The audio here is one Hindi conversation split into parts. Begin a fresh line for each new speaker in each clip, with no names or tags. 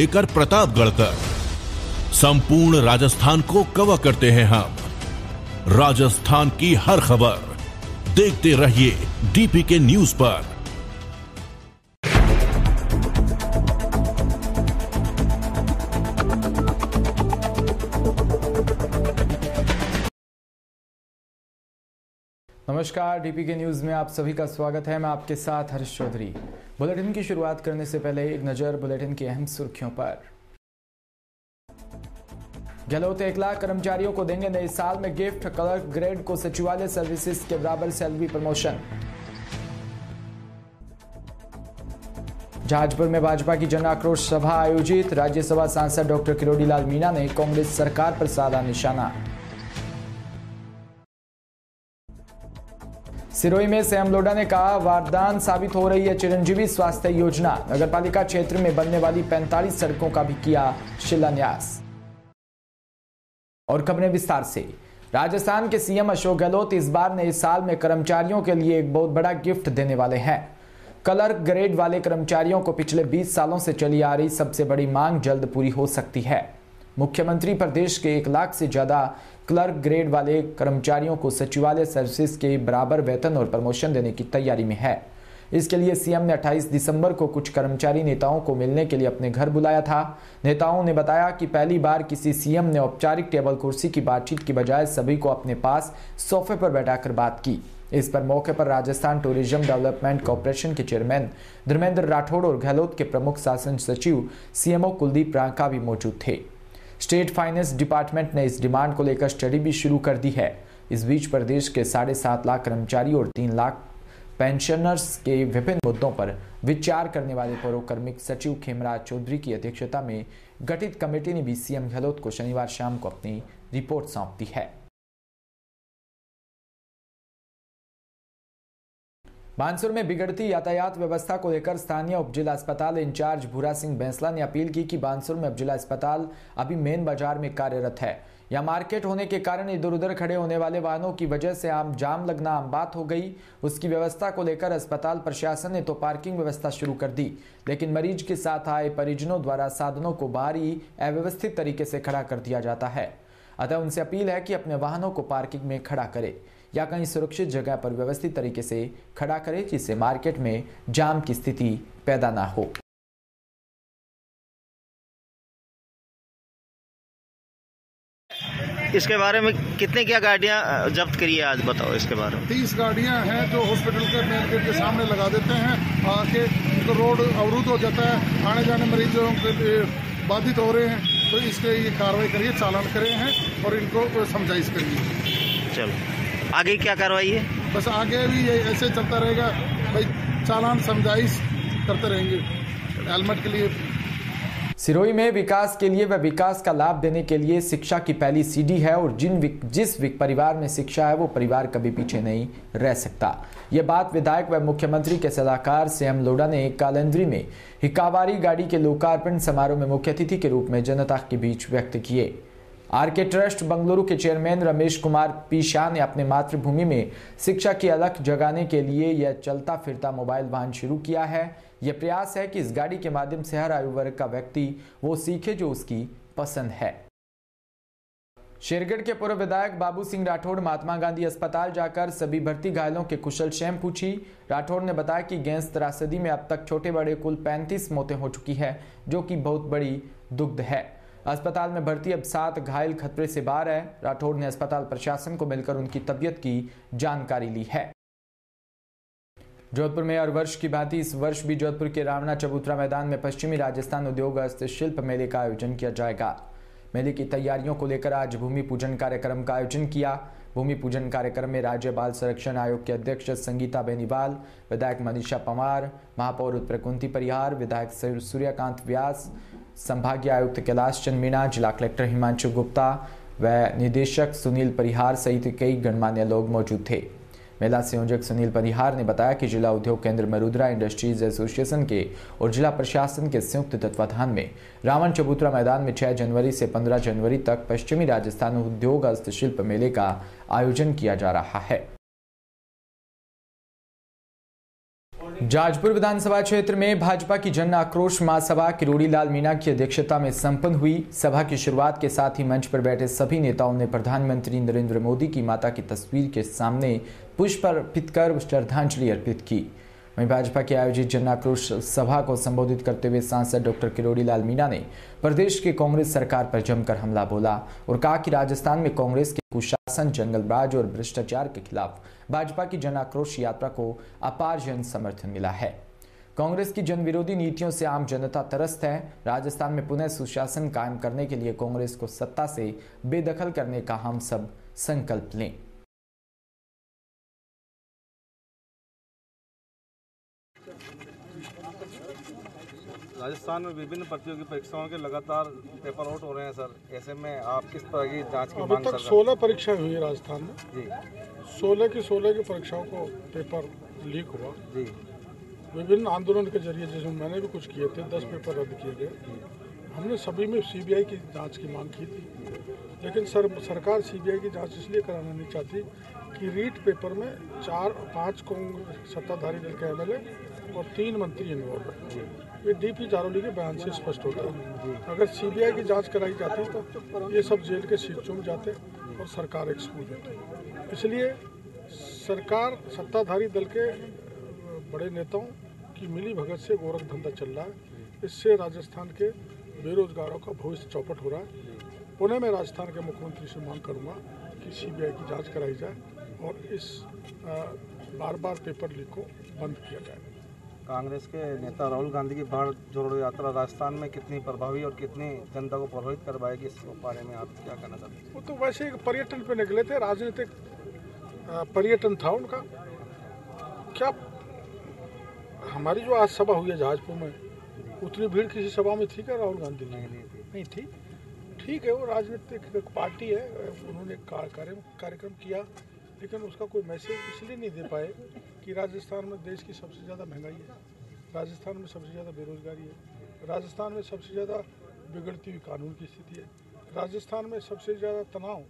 एकर प्रतापगढ़ तक संपूर्ण राजस्थान को कवर करते हैं हम। राजस्थान की हर खबर। देखते रहिए डीपी के न्यूज़ पर।
नमस्कार डीपी के न्यूज़ में आप सभी का स्वागत है। मैं आपके साथ हर्ष चौधरी। बुलेटिन की शुरुआत करने से पहले एक नज़र बुलेटिन की अहम सुर्खियों पर। गहलोत एक लाख कर्मचारियों को देंगे नए साल में गिफ्ट कलर ग्रेड को सचिवालय सर्विसेज़ के बराबर सैलरी प्रमोशन। जहाजपुर में भाजपा की जन आक्रोश सभा आयोजित। राज्यसभा सांसद डॉक्टर किरोड़ी लाल मीणा ने कांग्रेस सरकार पर साधा निशाना। सिरोही में सैम लोडा ने कहा, वरदान साबित हो रही है चिरंजीवी स्वास्थ्य योजना। नगरपालिका क्षेत्र में बनने वाली 45 सड़कों का भी किया शिलान्यास। और खबरें विस्तार से। राजस्थान के सीएम अशोक गहलोत इस बार नए साल में कर्मचारियों के लिए एक बहुत बड़ा गिफ्ट देने वाले हैं। कलर ग्रेड वाले कर्मचारियों को पिछले 20 सालों से चली आ रही सबसे बड़ी मांग जल्द पूरी हो सकती है। मुख्यमंत्री प्रदेश के एक लाख से ज़्यादा क्लर्क ग्रेड वाले कर्मचारियों को सचिवालय सर्विसेज़ के बराबर वेतन और प्रमोशन देने की तैयारी में है। इसके लिए सीएम ने 28 दिसंबर को कुछ कर्मचारी नेताओं को मिलने के लिए अपने घर बुलाया था। नेताओं ने बताया कि पहली बार किसी सीएम ने औपचारिक टेबल कुर्सी की बातचीत की बजाय सभी को अपने पास सोफे पर बैठाकर बात की। इस पर मौके पर राजस्थान टूरिज़्म डेवलपमेंट कॉरपोरेशन के चेयरमैन धर्मेंद्र राठौड़ और गहलोत के प्रमुख शासन सचिव सीएमओ कुलदीप रांका भी मौजूद थे। स्टेट फाइनेंस डिपार्टमेंट ने इस डिमांड को लेकर स्टडी भी शुरू कर दी है। इस बीच प्रदेश के साढ़े सात लाख कर्मचारी और तीन लाख पेंशनर्स के विभिन्न मुद्दों पर विचार करने वाले पौरोकर्मिक सचिव खेमराज चौधरी की अध्यक्षता में गठित कमेटी ने भी सीएम गहलोत को शनिवार शाम को अपनी रिपोर्ट सौंप दी है। बांसुर में बिगड़ती यातायात व्यवस्था को लेकर स्थानीय उपजिला अस्पताल इंचार्ज भूरा सिंह बैंसला ने अपील की कि बांसुर में उपजिला अस्पताल अभी मेन बाज़ार में कार्यरत है। या मार्केट होने के कारण इधर उधर खड़े होने वाले वाहनों की वजह से आम जाम लगना आम बात हो गई। उसकी व्यवस्था को लेकर अस्पताल प्रशासन ने तो पार्किंग व्यवस्था शुरू कर दी, लेकिन मरीज़ के साथ आए परिजनों द्वारा साधनों को बाहरी, अव्यवस्थित तरीके से खड़ा कर दिया जाता है। अतः उनसे अपील है कि अपने वाहनों को पार्किंग में खड़ा करें। या कहीं सुरक्षित जगह पर व्यवस्थित तरीके से खड़ा करें जिससे मार्केट में जाम की स्थिति पैदा ना हो।
इसके बारे में कितने क्या गाड़ियाँ जब्त करी है आज बताओ इसके बारे में।
तीस गाड़ियाँ हैं जो हॉस्पिटल के मेन गेट के सामने लगा देते हैं। आके उनको रोड अवरुद्ध हो जाता है आने जाने मरीजों के बाधित हो रहे हैं। तो इसके ये कार्रवाई करिए चालान करे हैं और इनको समझाइश करिए।
चलो। आगे क्या कार्रवाई है?
बस आगे भी ये ऐसे चलता रहेगा। भाई चालान समझाइश करते रहेंगे हेलमेट के लिए।
सिरोही में विकास के लिए व विकास का लाभ देने के लिए शिक्षा की पहली सीढ़ी है और जिन विक, जिस विक परिवार में शिक्षा है वो परिवार कभी पीछे नहीं रह सकता। ये बात विधायक व मुख्यमंत्री के सलाहकार श्याम लोडा ने कालेंद्री में हिकावारी गाड़ी के लोकार्पण समारोह में मुख्य अतिथि के रूप में जनता के बीच व्यक्त किए। आर के ट्रस्ट बंगलुरु के चेयरमैन रमेश कुमार पी शाह ने अपने मातृभूमि में शिक्षा की अलग जगाने के लिए यह चलता फिरता मोबाइल वाहन शुरू किया है। यह प्रयास है कि इस गाड़ी के माध्यम से हर आयु वर्ग का व्यक्ति वो सीखे जो उसकी पसंद है। शेरगढ़ के पूर्व विधायक बाबू सिंह राठौड़ महात्मा गांधी अस्पताल जाकर सभी भर्ती घायलों के कुशल शेम पूछी। राठौड़ ने बताया कि गैस त्रासदी में अब तक छोटे बड़े कुल 35 मौतें हो चुकी है, जो कि बहुत बड़ी दुग्ध है। अस्पताल में भर्ती अब सात घायल खतरे से बाहर है। राठौड़ ने अस्पताल प्रशासन को मिलकर उनकी तबियत की जानकारी ली है। जोधपुर में हर वर्ष की भांति इस वर्ष भी जोधपुर के रावणा चबूतरा मैदान में पश्चिमी राजस्थान उद्योग हस्तशिल्प मेले का आयोजन किया जाएगा। मेले की तैयारियों को लेकर आज भूमि पूजन कार्यक्रम का आयोजन किया भूमि पूजन कार्यक्रम में राज्य बाल संरक्षण आयोग के अध्यक्ष संगीता बेनीवाल, विधायक मनीषा पवार, महापौर उत्तर कुंती परिहार, विधायक सूर्यकांत व्यास, संभागीय आयुक्त कैलाश चंद मीणा जिला कलेक्टर हिमांशु गुप्ता व निदेशक सुनील परिहार सहित कई गणमान्य लोग मौजूद थे। मेला संयोजक सुनील परिहार ने बताया कि जिला उद्योग केंद्र मरुद्रा इंडस्ट्रीज़ एसोसिएशन के और जिला प्रशासन के संयुक्त तत्वाधान में रावण चबूतरा मैदान में 6 जनवरी से 15 जनवरी तक पश्चिमी राजस्थान उद्योग हस्तशिल्प मेले का आयोजन किया जा रहा है। जाजपुर विधानसभा क्षेत्र में भाजपा की जन आक्रोश महासभा किरोड़ी लाल मीणा की अध्यक्षता में संपन्न हुई। सभा की शुरुआत के साथ ही मंच पर बैठे सभी नेताओं ने प्रधानमंत्री नरेंद्र मोदी की माता की तस्वीर के सामने पुष्प अर्पित कर श्रद्धांजलि अर्पित की। वहीं भाजपा की आयोजित जन आक्रोश सभा को संबोधित करते हुए सांसद डॉक्टर किरोड़ी लाल मीणा ने प्रदेश की कांग्रेस सरकार पर जमकर हमला बोला और कहा कि राजस्थान में कांग्रेस के कुशासन जंगलराज और भ्रष्टाचार के खिलाफ भाजपा की जन आक्रोश यात्रा को अपार जन समर्थन मिला है। कांग्रेस की जन विरोधी नीतियों से आम जनता तरस्त है। राजस्थान में पुनः सुशासन कायम करने के लिए कांग्रेस को सत्ता से बेदखल करने का हम सब संकल्प लें।
राजस्थान में विभिन्न प्रतियोगी परीक्षाओं के लगातार पेपर आउट हो रहे हैं सर। ऐसे में आप किस तरह की जाँच की मांग
तक
कर रहे
सोलह परीक्षाएँ हुई राजस्थान में।
जी।
सोलह की सोलह की परीक्षाओं को पेपर लीक हुआ।
जी।
विभिन्न आंदोलन के ज़रिए जिसमें मैंने भी कुछ किए थे दस पेपर रद्द किए गए। हमने सभी में सीबीआई की जाँच की मांग की थी। लेकिन सर सरकार सीबीआई की जाँच इसलिए कराना नहीं चाहती कि रीट पेपर में चार पाँच कांग्रेस सत्ताधारी दल के एमएलए और तीन मंत्री इन्वॉल्व है। ये डीपी जारोली के बयान से स्पष्ट होता है। अगर सीबीआई की जाँच कराई जाती तो ये सब जेल के सीट चुम जाते और सरकार एक्सपोज होती। इसलिए सरकार, सत्ताधारी दल के बड़े नेताओं की मिली भगत से गोरख धंधा चल रहा है। इससे राजस्थान के बेरोजगारों का भविष्य चौपट हो रहा है। पुणे में राजस्थान के मुख्यमंत्री से मांग करूँगा कि सीबीआई की जाँच कराई जाए और इस बार बार पेपर लीक को बंद किया जाए।
कांग्रेस के नेता राहुल गांधी की भारत जोड़ो यात्रा राजस्थान में कितनी प्रभावी और कितनी जनता को प्रभावित करवाएगी इस बारे में आप क्या कहना चाहते हैं?
वो तो वैसे एक पर्यटन पे निकले थे राजनीतिक पर्यटन था उनका। क्या हमारी जो आज सभा हुई है जहाजपुर में उतनी भीड़ किसी सभा में थी क्या राहुल गांधी की? नहीं थी। ठीक है वो राजनीतिक पार्टी है उन्होंने कार्यक्रम किया। लेकिन उसका कोई मैसेज इसलिए नहीं दे पाए कि राजस्थान में देश की सबसे ज़्यादा महँगाई है। राजस्थान में सबसे ज़्यादा बेरोजगारी है। राजस्थान में सबसे ज़्यादा बिगड़ती हुई कानून की स्थिति है। राजस्थान में सबसे ज़्यादा तनाव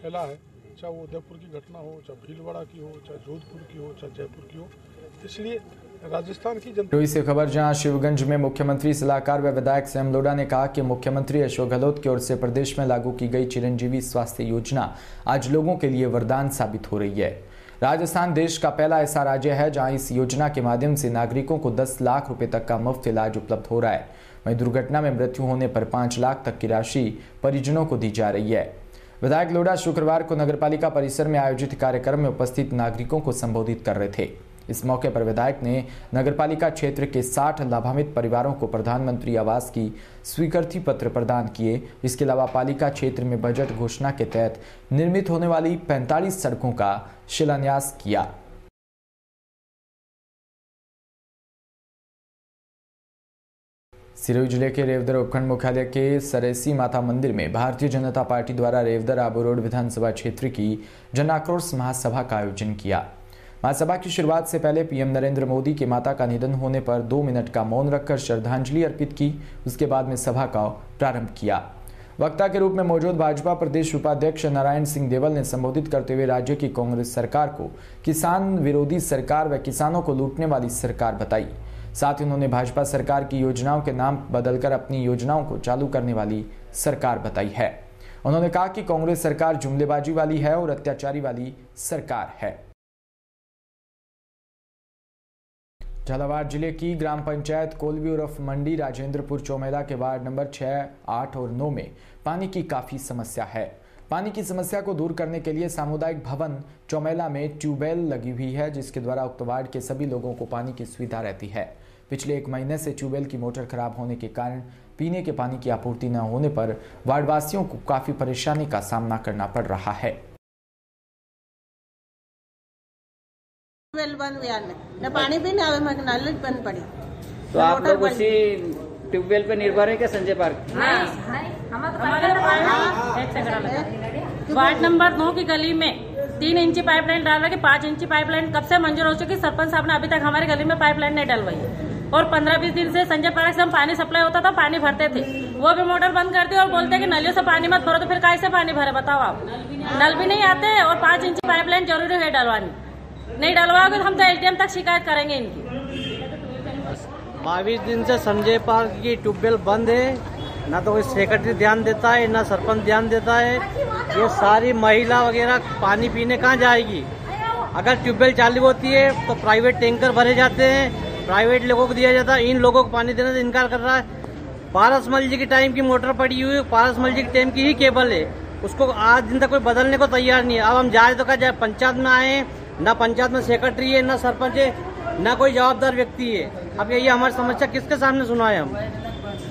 फैला है, चाहे वो उदयपुर की घटना हो, चाहे भीलवाड़ा की हो, चाहे जोधपुर की हो, चाहे जयपुर की हो। इसलिए राजस्थान की जनता
से खबर, जहाँ शिवगंज में मुख्यमंत्री, सलाहकार व विधायक सैम लोढ़ा ने कहा कि मुख्यमंत्री अशोक गहलोत की ओर से प्रदेश में लागू की गई चिरंजीवी स्वास्थ्य योजना आज लोगों के लिए वरदान साबित हो रही है। राजस्थान देश का पहला ऐसा राज्य है जहाँ इस योजना के माध्यम से नागरिकों को 10 लाख रुपए तक का मुफ़्त इलाज उपलब्ध हो रहा है। वहीं दुर्घटना में मृत्यु होने पर 5 लाख तक की राशि परिजनों को दी जा रही है। विधायक लोडा शुक्रवार को नगरपालिका परिसर में आयोजित कार्यक्रम में उपस्थित नागरिकों को संबोधित कर रहे थे। इस मौके पर विधायक ने नगरपालिका क्षेत्र के 60 लाभान्वित परिवारों को प्रधानमंत्री आवास की स्वीकृति पत्र प्रदान किए। इसके अलावा पालिका क्षेत्र में बजट घोषणा के तहत निर्मित होने वाली 45 सड़कों का शिलान्यास किया। सिरोही ज़िले के रेवदर उपखंड मुख्यालय के सरेसी माता मंदिर में भारतीय जनता पार्टी द्वारा रेवदर आबू रोड विधानसभा क्षेत्र की जन आक्रोश महासभा का आयोजन किया। महासभा की शुरुआत से पहले पीएम नरेंद्र मोदी के माता का निधन होने पर दो मिनट का मौन रखकर श्रद्धांजलि अर्पित की, उसके बाद में सभा का प्रारंभ किया। वक्ता के रूप में मौजूद भाजपा प्रदेश उपाध्यक्ष नारायण सिंह देवल ने संबोधित करते हुए राज्य की कांग्रेस सरकार को किसान विरोधी सरकार व किसानों को लूटने वाली सरकार बताई। साथ ही उन्होंने भाजपा सरकार की योजनाओं के नाम बदलकर अपनी योजनाओं को चालू करने वाली सरकार बताई है। उन्होंने कहा कि कांग्रेस सरकार जुमलेबाजी वाली है और अत्याचारी वाली सरकार है। झालावाड़ ज़िले की ग्राम पंचायत कोलवी उर्फ़ मंडी राजेंद्रपुर चौमेला के वार्ड नंबर 6, 8 और नौ में पानी की काफ़ी समस्या है। पानी की समस्या को दूर करने के लिए सामुदायिक भवन चौमेला में ट्यूबवेल लगी हुई है जिसके द्वारा उक्त वार्ड के सभी लोगों को पानी की सुविधा रहती है। पिछले एक महीने से ट्यूबवेल की मोटर खराब होने के कारण पीने के पानी की आपूर्ति न होने पर वार्डवासियों को काफ़ी परेशानी का सामना करना पड़ रहा है।
ट्यूबवेल बंद हुआ न न पानी भी ना आवे मगर बंद पड़ी
तो आप
मोटर
लोग उसी ट्यूबवेल पे निर्भर है क्या संजय पार्क
वार्ड नंबर नौ की गली में तीन इंची पाइपलाइन डाल रखी पाँच इंची पाइपलाइन कब से मंजूर हो चुकी? सरपंच साहब ने अभी तक हमारी गली में पाइपलाइन नहीं डलवाई। और पंद्रह बीस दिन से संजय पार्क से हम पानी सप्लाई होता था पानी भरते थे। वो भी मोटर बंद कर दी और बोलते कि नलियों से पानी मत भरो तो फिर कैसे पानी भरे? बताओ आप। नल भी नहीं आते और पाँच इंची पाइपलाइन ज़रूरी है डलवानी। नहीं डलवाओगे तो हम तो एलटीएम तक शिकायत करेंगे इनकी।
बाईस दिन से संजय पार्क की ट्यूबवेल बंद है। ना तो कोई सेक्रेटरी ध्यान देता है, ना सरपंच ध्यान देता है। ये सारी महिला वगैरह पानी पीने कहाँ जाएगी? अगर ट्यूबवेल चालू होती है तो प्राइवेट टैंकर भरे जाते हैं। प्राइवेट लोगों को दिया जाता है, इन लोगों को पानी देने से इनकार कर रहा है। पारसमल जी की टाइम की मोटर पड़ी हुई है पारसमल जी की टाइम की ही केबल है। उसको आज दिन तक कोई बदलने को तैयार नहीं है। अब हम जाए तो क्या जाए, पंचायत में आए ना पंचायत में सेक्रेटरी है, ना सरपंच है, ना कोई जवाबदार व्यक्ति है। अब यही हमारी समस्या किसके सामने सुनाए हम?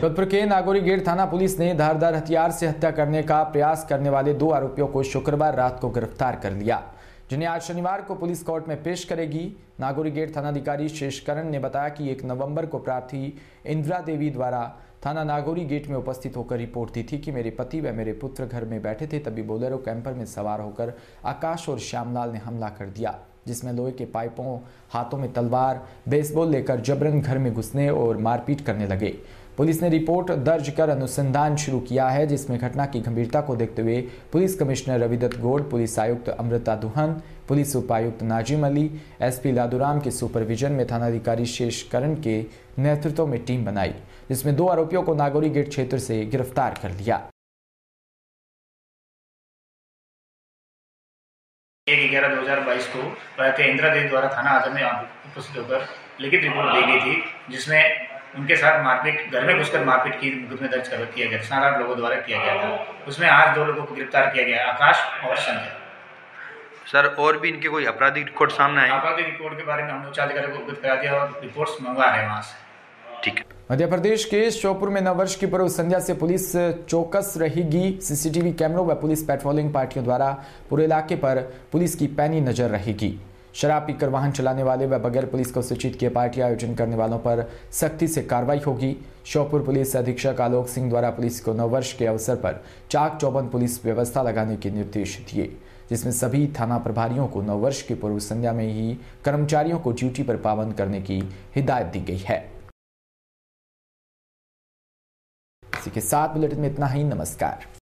जोधपुर के नागौरी गेट थाना पुलिस ने धारदार हथियार से हत्या करने का प्रयास करने वाले दो आरोपियों को शुक्रवार रात को गिरफ़्तार कर लिया, जिन्हें आज शनिवार को पुलिस कोर्ट में पेश करेगी। नागौरी गेट थानाधिकारी शेषकरण ने बताया कि एक नवंबर को प्रार्थी इंदिरा देवी द्वारा थाना नागौरी गेट में उपस्थित होकर रिपोर्ट दी थी कि मेरे पति व मेरे पुत्र घर में बैठे थे, तभी बोलेरो कैंपर में सवार होकर आकाश और श्यामलाल ने हमला कर दिया, जिसमें लोहे के पाइपों, हाथों में तलवार, बेसबॉल लेकर जबरन घर में घुसने और मारपीट करने लगे। पुलिस ने रिपोर्ट दर्ज कर अनुसंधान शुरू किया है, जिसमें घटना की गंभीरता को देखते हुए police commissioner Ravidutt Gaur, police आयुक्त अमृता दुहन, पुलिस उपायुक्त नाजिम अली, एसपी लादूराम के सुपरविजन में थानाधिकारी शेष करण के नेतृत्व में टीम बनाई। जिसमें दो आरोपियों को नागौरी गेट क्षेत्र से गिरफ़्तार कर लिया।
एक ग्यारह दो हज़ार बाईस को प्रायः इंदिरा देवी द्वारा थाना आज़म में उपस्थित होकर लिखित रिपोर्ट दी गई थी जिसमें उनके साथ मारपीट घर में घुसकर मारपीट की मुकदमे दर्ज कर किया गया सात आठ लोगों द्वारा किया गया था। उसमें आज दो लोगों को गिरफ़्तार किया गया आकाश और संजय।
सर और भी इनके कोई आपराधिक रिकॉर्ड सामने आए?
आपराधिक रिकॉर्ड के बारे में हम उच्च अधिकारी को अवगत करा दिया और रिपोर्ट्स मंगवा रहे हैं वहाँ से।
ठीक है।
मध्य प्रदेश के श्योपुर में नववर्ष की पूर्व संध्या से पुलिस चौकस रहेगी। सीसीटीवी कैमरों व पुलिस पेट्रोलिंग पार्टियों द्वारा पूरे इलाके पर पुलिस की पैनी नज़र रहेगी। शराब पीकर वाहन चलाने वाले व बगैर पुलिस को सूचित किए पार्टी आयोजन करने वालों पर सख्ती से कार्रवाई होगी। श्योपुर पुलिस अधीक्षक आलोक सिंह द्वारा पुलिस को नववर्ष के अवसर पर चाक चौबंद पुलिस व्यवस्था लगाने के निर्देश दिए, जिसमें सभी थाना प्रभारियों को नववर्ष की पूर्व संध्या में ही कर्मचारियों को ड्यूटी पर पाबंद करने की हिदायत दी गई है। इसी के साथ बुलेटिन में इतना ही नमस्कार।